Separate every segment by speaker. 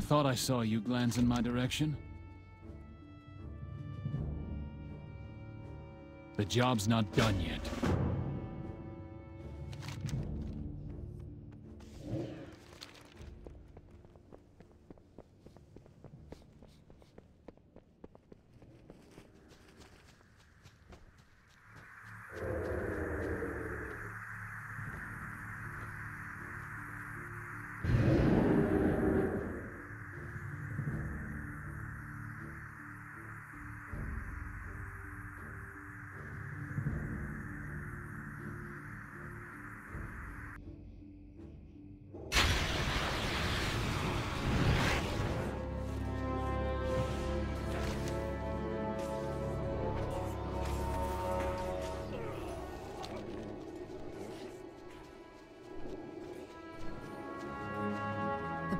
Speaker 1: thought I saw you glance in my direction. The job's not done yet.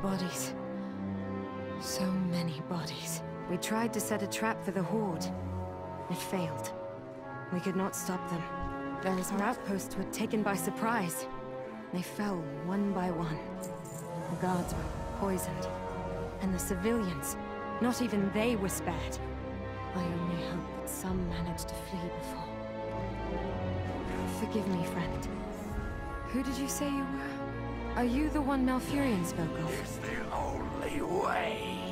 Speaker 2: Bodies. So many bodies. We tried to set a trap for the Horde. It failed. We could not stop them. Our outposts were taken by surprise. They fell one by one. The guards were poisoned. And the civilians, not even they were spared. I only hope that some managed to flee before. Forgive me, friend. Who did you say you were? Are you the one Malfurion spoke of? It's the only way.